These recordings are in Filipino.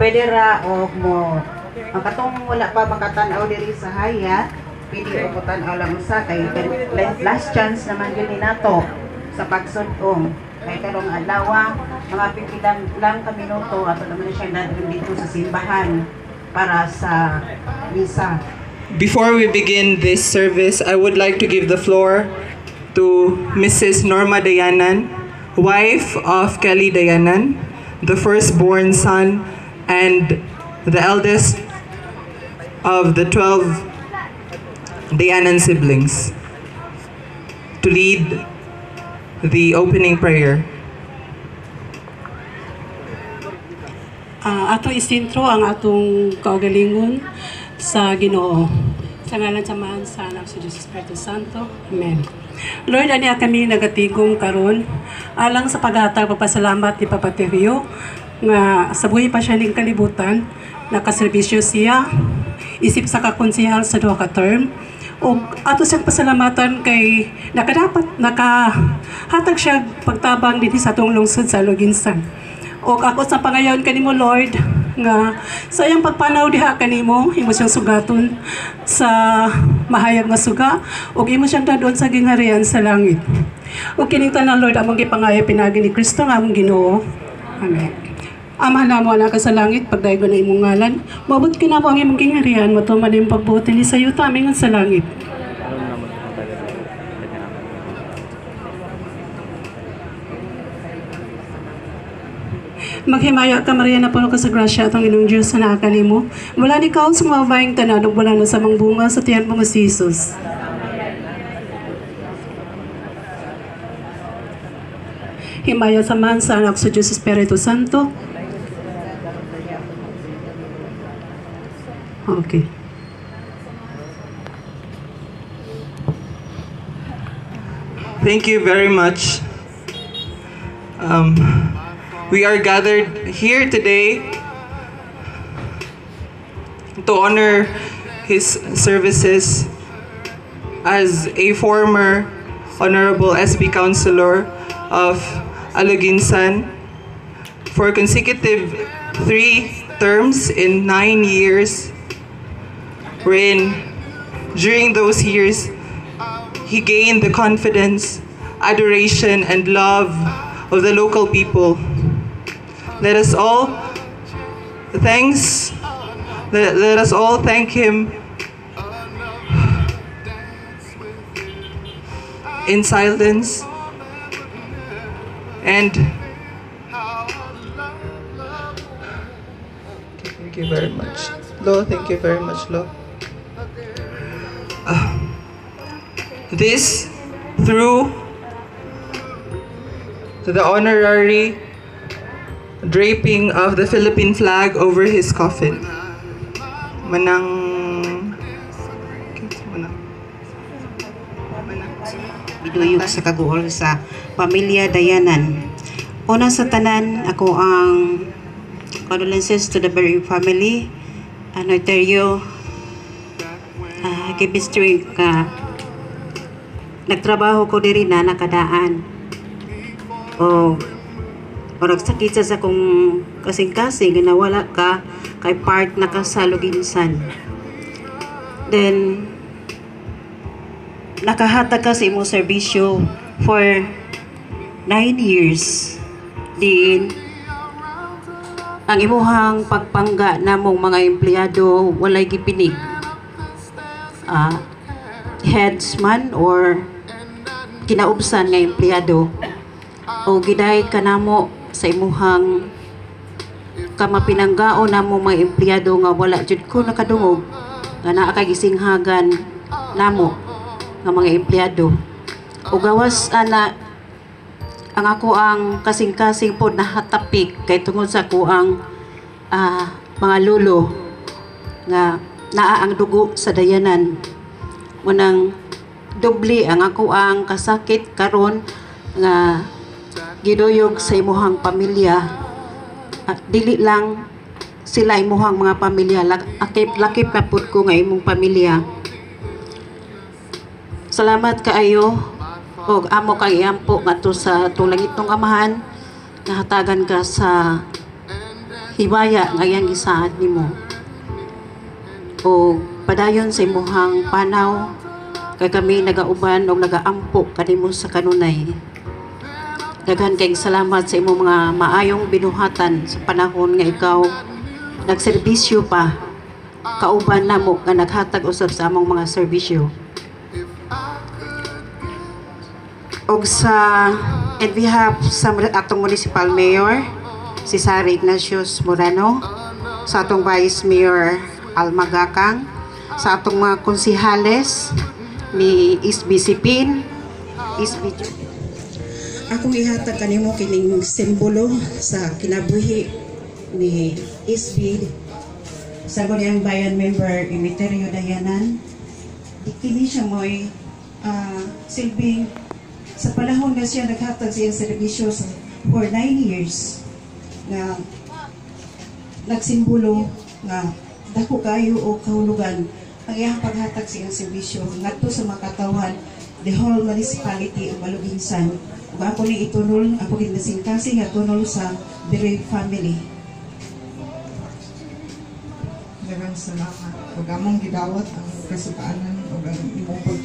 Pwede ra og mo ang katong wala pa makatanaw diri sa haya, pwede og tan-aw lang usa kay last chance naman ni nato sa pagsudong. Kay karong adlaw mga pipilang lang ka minuto ato naman na siya dadalhin dito sa simbahan para sa misa. Before we begin this service, I would like to give the floor to Mrs. Norma Dayanan, wife of Kelly Dayanan, the firstborn son and the eldest of the 12 Dayanan siblings, to lead the opening prayer. Ah, ato isintro ang atong kaugalingon sa Ginoo. Sa ngalan sa Maan, sa Anak sa Diyos Espiritu Santo. Amen. Lord, ani kami nagatigong karon alang sa paghatag pagpasalamat ni Papa Terrio nga sa buhay pa siya ning kalibutan nakaserbisyo siya isip sa kakonsehal sa duha ka term o ato siyang pasalamatan kay nakadapat nakahatag siya pagtabang dinhi sa atong lungsod sa Loginsan. O ako sa pangayon kanimo Lord nga sa iyang pagpanaw diha kanimo imo siyang sugaton sa mahayag nga suga ug imo siyang dadon sa gingharian sa langit. Ug kining tanan Lord among gipangaya pinagi ni Kristo nga among Ginoo. Amen. Ama na mo ka sa langit, pagdaigo na imong ngalan, mabot ka na mo ang imong gingharian, matuman yung pagbuti ni sayo taming sa langit. Maghimaya ka Maria na puno ka sa grasya at ang inong Diyos sa nakakani mo. Mula ni kaon sa mga babayang tanan ug wala na sa mga bunga sa tiyan mo si Jesus. Himaya sa man sa anak sa Diyos Espiritu Santo. Okay. Thank you very much. Um, we are gathered here today to honor his services as a former Honorable SB Councilor of Aluginsan for consecutive three terms in nine years, wherein during those years, he gained the confidence, adoration, and love of the local people. Let us all thanks let, let us all thank him in silence. And thank you very much. Lo thank you very much Lo this through the honorary draping of the Philippine flag over his coffin. Manang... Manang... Biduyog sa kaguol sa pamilya Dayanan. Una sa tanan, ako ang condolences to the Berry family. Ano, Teryo, uh, chemistry ka nagtrabaho ko diri na nakadaan. O Orag sakit sa kung kasing-kasing ginawala ka kay part na ka sa Luginsan. Then, nakahatag ka sa imong serbisyo for 9 years. Din, ang imuhang pagpangga namong mga empleyado walay gipinig. Ah, headsman or kinaubsan nga empleyado. O giday ka namo sa imuhang kamapinanggao namo mga empleyado nga wala jud ko nakadungog. Nga naa kay gisinghagan namo nga mga empleyado. O gawas ana ang ako ang kasing-kasing pod nahatapik kay tungod sa ko ang ah, mga lulo nga naa ang dugo sa dayanan. Munang doble ang ako ang kasakit karon nga giduyog sa imuhang pamilya. At dili lang sila imuhang mga pamilya. Lak- akip lakip na ko nga imong pamilya. Salamat kaayo. Og amo kay iampo ngadto sa tulangit ng amahan. Kahatagan ka sa hibaya nga iyang gisaad nimo. O padayon sa imuhang panaw kay kami nagauban o nagaampo kanimo sa kanunay. Daghan kay salamat sa imong mga maayong binuhatan sa panahon nga ikaw nagserbisyo pa. Kauban namo nga naghatag usab sa among mga serbisyo. Og sa and we have sa atong municipal mayor si Sari Ignatius Morano sa atong vice mayor Alma Gakang sa atong mga konsihales ni SBC Pin SBC akong ihatag kanimo kining simbolo sa kinabuhi ni SB sa Guniang Bayan member Imiterio Dayanan. Kini siya mo'y ah, silbing sa panahon na siya naghatag siya sa serbisyo sa for 9 years na nagsimbolo nga dako kayo o kahulugan ang iyang paghatag sa iyang serbisyo ngadto sa makatawan the whole municipality of Malubinsan ug ako ni itunol ako din nasingkasi nga tunol sa Birig family Daghang salamat. Ug among gidawat ang kasukaanan ug ang imong pag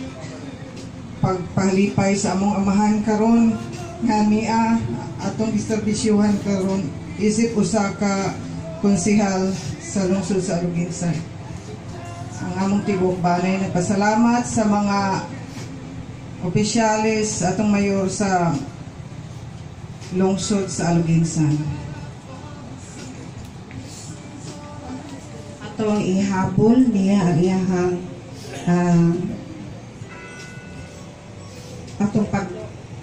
pagpalipay sa among amahan karon nga niya atong distribusyuhan karon isip usa ka konsihal sa lungsod sa Aluginsan. Ang among tibok balay nagpasalamat sa mga opisyalis atong mayor sa lungsod sa Aluginsan. atong ihabol niya ang iyahang ah, atong pag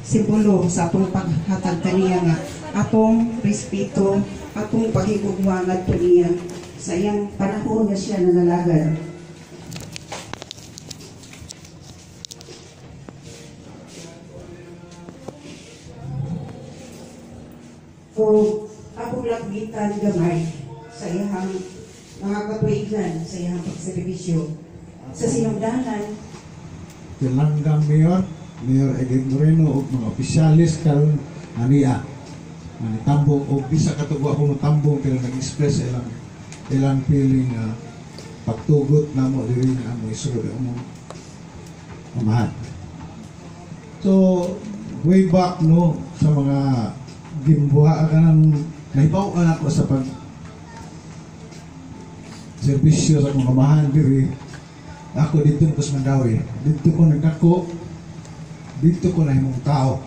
simbolo sa atong paghatag kaniya nga atong respeto atong paghigugma ngadto niya sa iyang panahon nga siya nangalagad lapitan gamay sa iyang mga katuigan sa iyang pagserbisyo sa sinugdanan Tilanggang Mayor, Mayor Edwin Moreno ug mga opisyalis karon ania. Ani tambong og bisa katugo ako mo tambong pero nag-express ilang ilang feeling nga pagtugot namo diri nga amo isulod mo amahan. So way back no sa mga gimbuha ka ng nahibaw ka na ako sa pag serbisyo sa mga kamahan diri ako dito ko sa Mandawi. Dito ko nagdako. Dito ko na himong tao.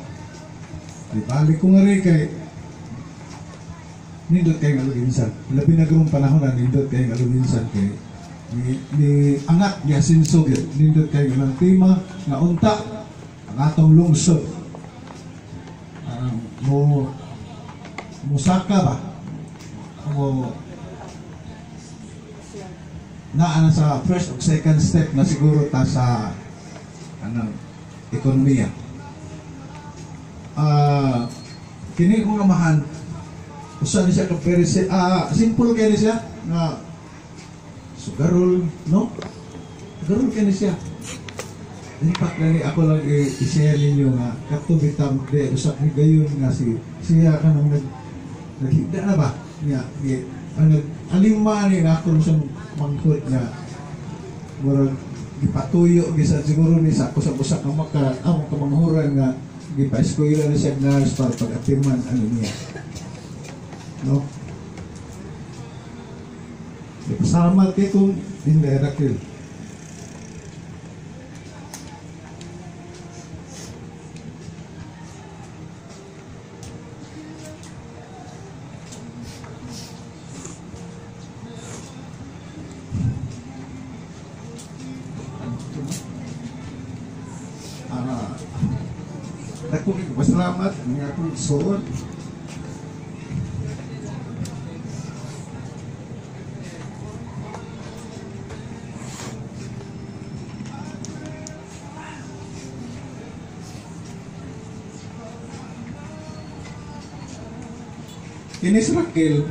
Di balik ko nga rin kay nindot kay ngaluginsan. Labi na gawang panahon na nindot kay ngaluginsan kay ni, ni anak niya sinsog yun. Nindot kay ngalang tema nga unta ang atong lungsod. Ah, mo musaka ba? Naa na sa first ug second step na siguro ta sa ano ekonomiya. Ah kini kong amahan usa ni siya ka very si- ah simple kay ni siya nga sugarol no sugarol kay ni siya in fact na ni ako lang i-share ninyo nga kato bitam de usap ni gayon nga si siya ka nang nag naghigda na ba? Niya ni ang nag alima ni na ako sa mangkot nga murag gipatuyo gisa siguro ni sa kusa-kusa ka maka ang kamanghuran nga gipa-eskwela ni siya nurse para pag-atiman ano niya. No? Salamat kay kung indirectly. Ah, pasalamat ng akong suod. Kini si Raquel,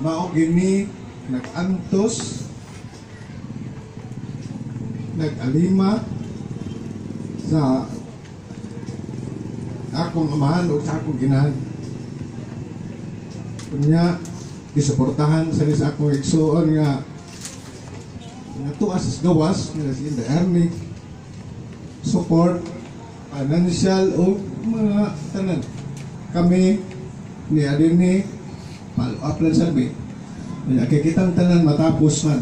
mao gini nag-antos, nag-alima sa akong amahan o sa akong ginahan Unya, gisuportahan sa ni sa akong igsuon nga nga tuas sa gawas nga si the army support financial o mga tanan kami ni adini follow up lang sabi Kaya kikitang tanan matapos man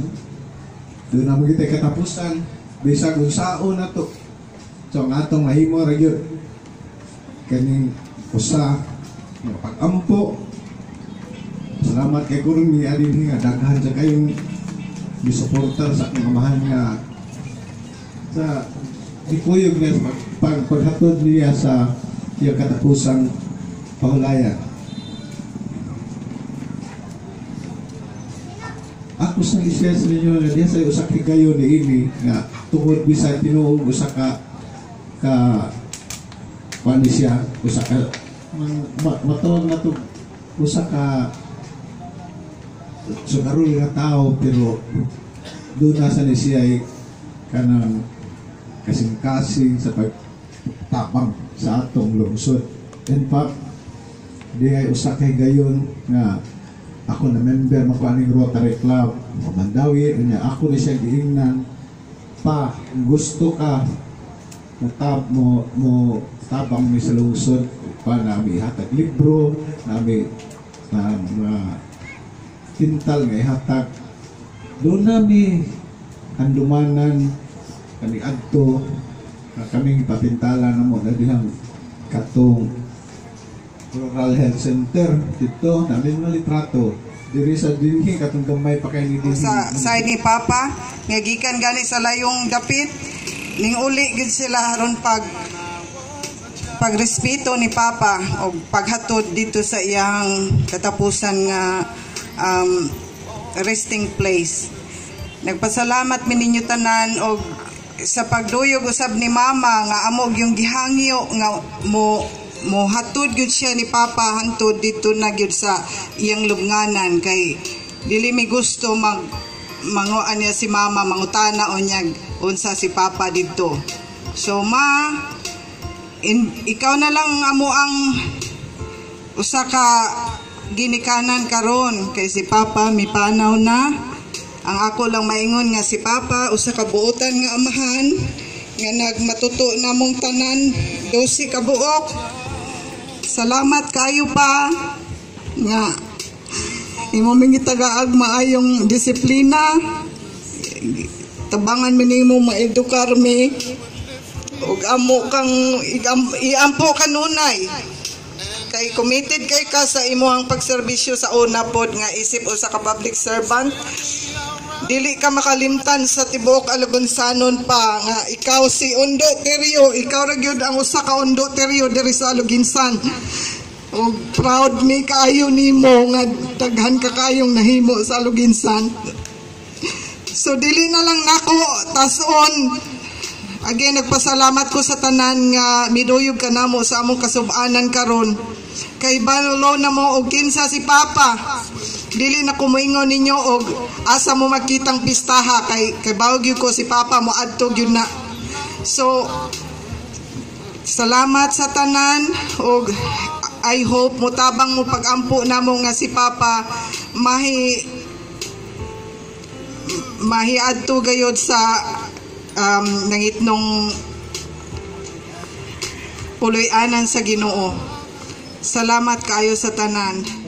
doon na kita katapusan bisag unsaon na to so ang atong mahimo ra kaning usa nga pag-ampo salamat kay Gurong ni adin nga daghan sa kayong gisuportar sa akong amahan nga sa ikuyog niya pag, pag, paghatod niya sa iyang katapusang pahulayan. Ako sa isya sa ninyo na diya sa usak higayon ni ini nga tungod bisay tinuog usa ka ka paano siya usa ka man- ma, matawag na to usa ka nga tao pero doon nasa ni siya ay kanang kasing-kasing sa pagtabang sa atong lungsod. In fact, di ay usa kay gayon nga ako na member mo aning Rotary Club. Mandawi unya ako ni siya giingnan. Pa gusto ka tab mo mo tabang mi sa lungsod pa nami hatag libro nami na mga tintal nga ihatag. Doon nami handumanan kami adto na kaming papintala na mo na dihang katong Rural Health Center. Dito namin nga litrato. Diri sa dinhi katong gamay pa kay ni dinhi. sa side ni Papa nga gikan gani sa layong dapit ning uli gid sila aron pag pagrespeto ni Papa o paghatod dito sa iyang katapusan nga um, resting place. Nagpasalamat mi ninyo tanan og sa pagduyog usab ni Mama nga amog yung gihangyo nga mo mo hatod gyud siya ni Papa hantud dito na gyud sa iyang lubnganan kay dili mi gusto mag manguan niya si Mama mangutana o niya unsa si Papa dito. So ma in, ikaw na lang amo ang usa ka ginikanan karon kay si Papa mipanaw na. Ang ako lang maingon nga si Papa usa ka buotan nga amahan nga nagmatuto namong tanan 12 ka buok. Salamat kayo pa nga imo mingi tagaag maayong disiplina tabangan mi nimo maedukar mi. Ug amo kang iampo kanunay kay committed kay ka sa imong pagserbisyo sa una pod nga isip usa ka public servant. Dili ka makalimtan sa tibuok alugonsanon pa nga ikaw si Undo Terio. Ikaw ra gyud ang usa ka Undo Terio diri sa Aluginsan ug proud mi kaayo nimo nga daghan ka kayong nahimo sa Aluginsan so dili na lang nako tason Again, nagpasalamat ko sa tanan nga miduyog ka namo sa among kasubanan karon. Kay banulo na mo og kinsa si Papa. Dili na kumoingon ninyo og asa mo makitang pistaha kay kay bawog ko si Papa mo adto gyud na. So salamat sa tanan og I hope mutabang mo pagampo namo nga si Papa mahi mahiadto gayod sa um, nangitnong puloy-anan sa Ginoo. Salamat kaayo sa tanan.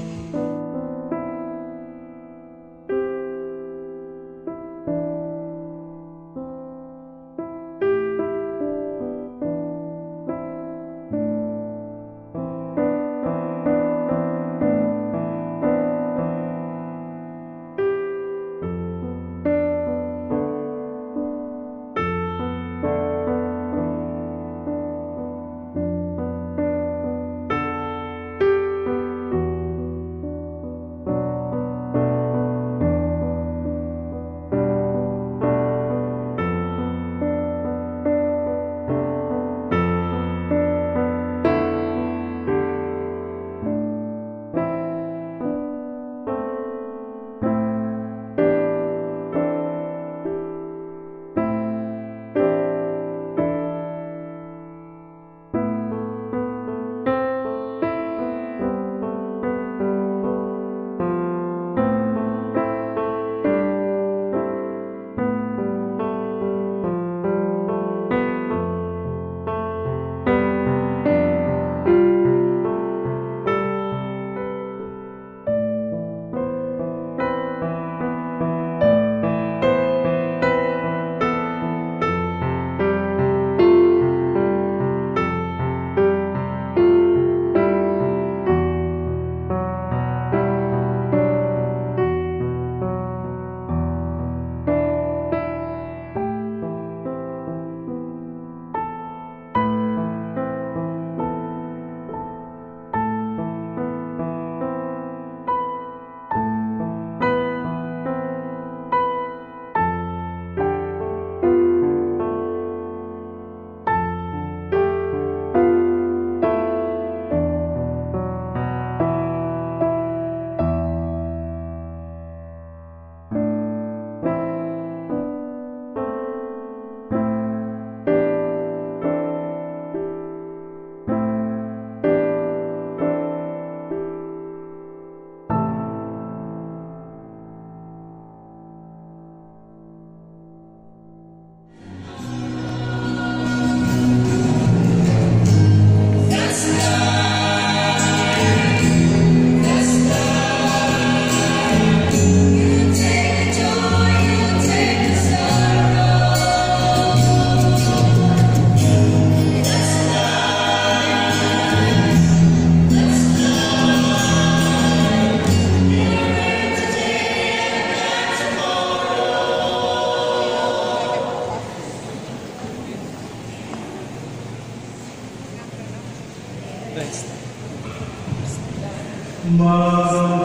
Mother.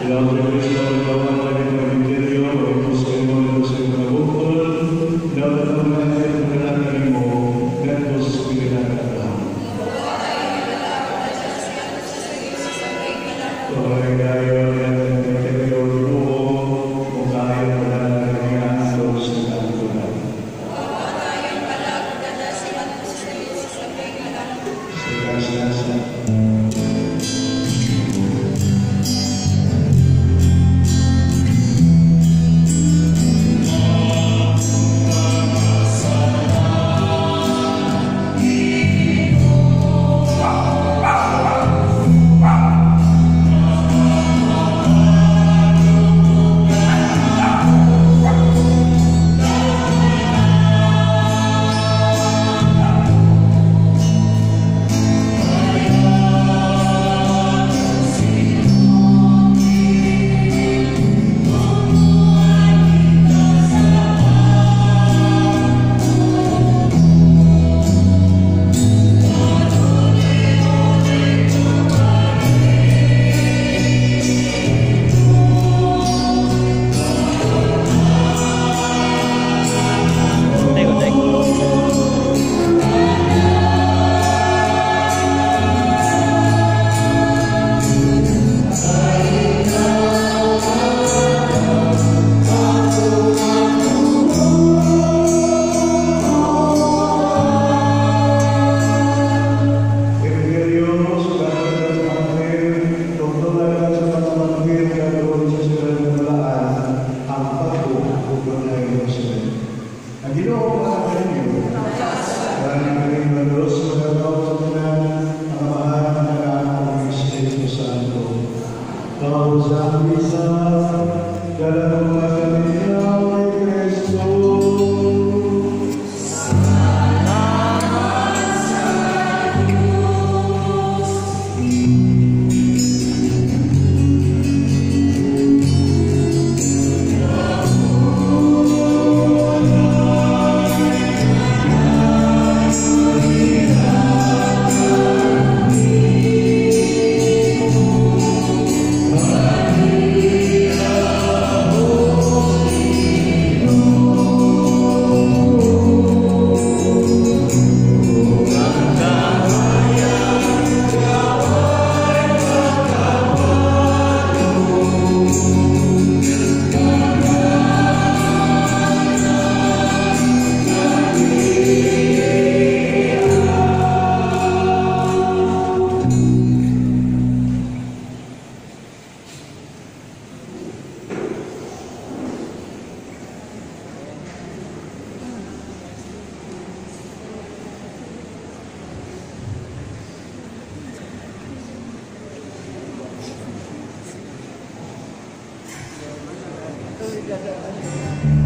Ilang Ini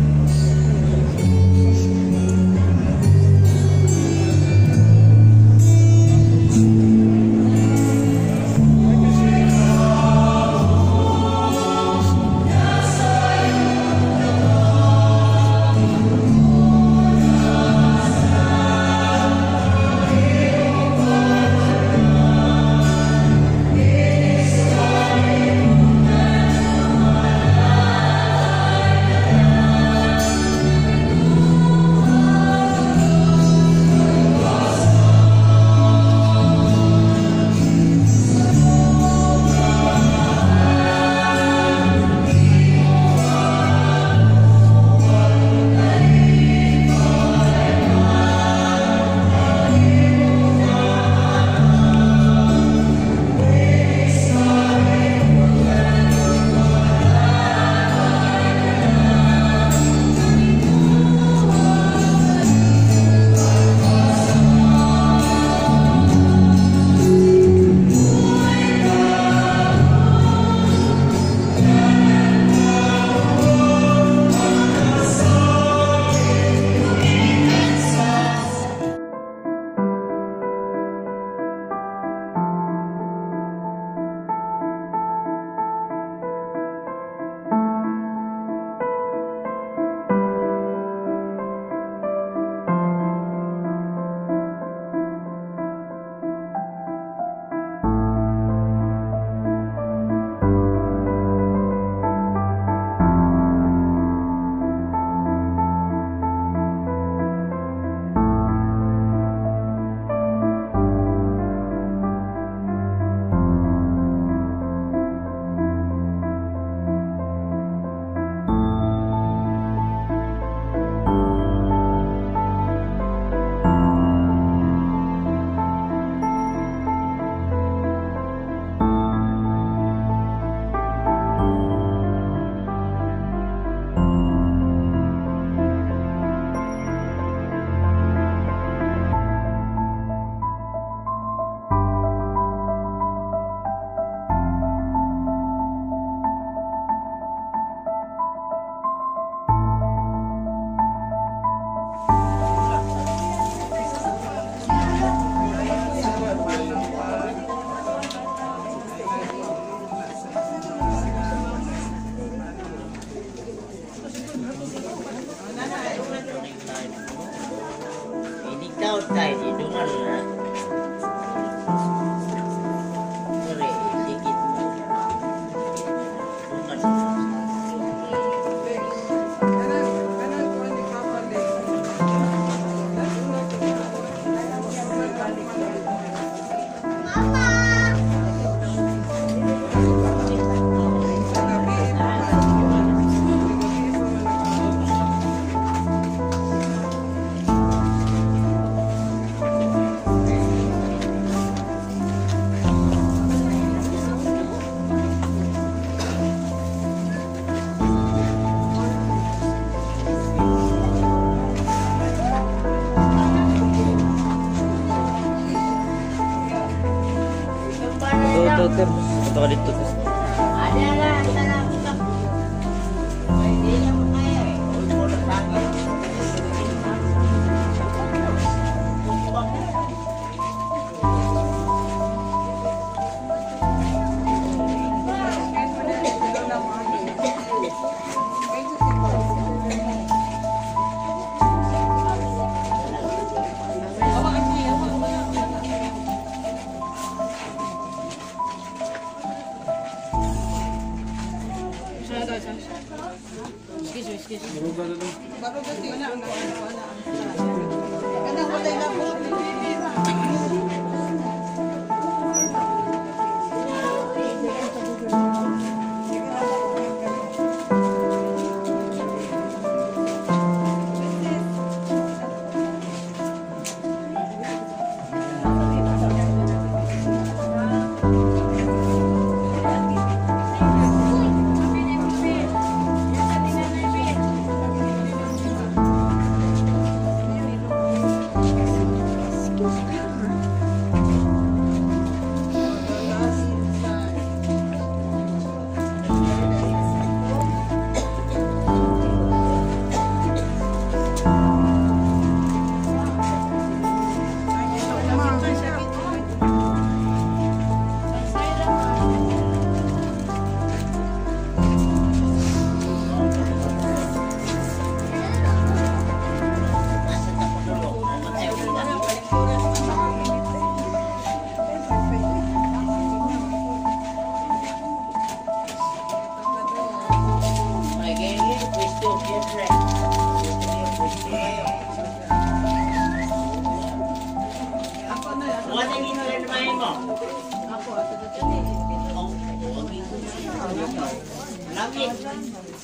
Lapit.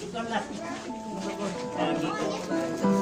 Ikaw lapit. Lagi ko.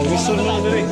Mag-gusto na lang dali.